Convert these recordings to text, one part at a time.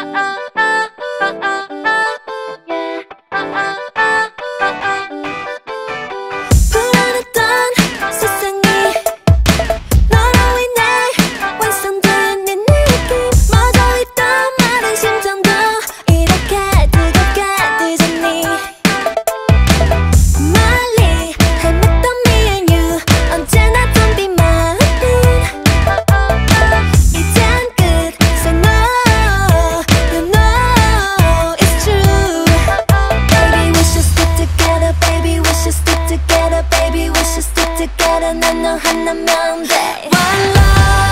ah, ah. 너 하나면 돼 One love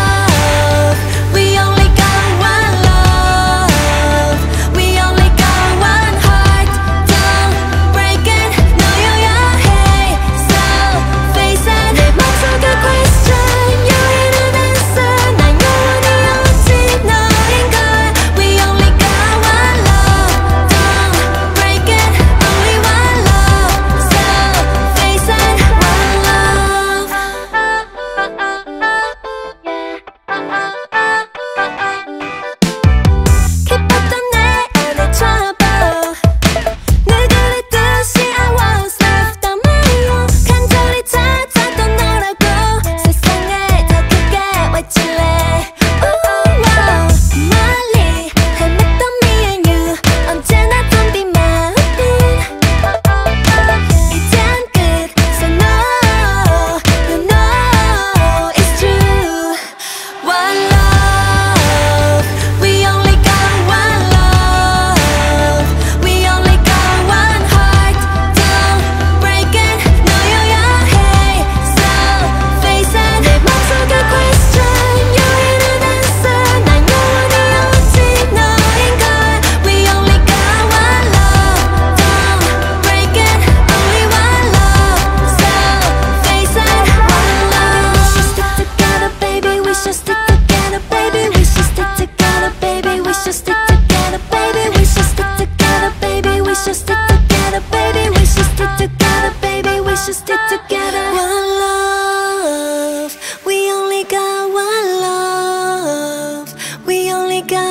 baby. We should stick together, baby. We should together, baby. We should together, baby. We should together. One love, we only got one love, we only got.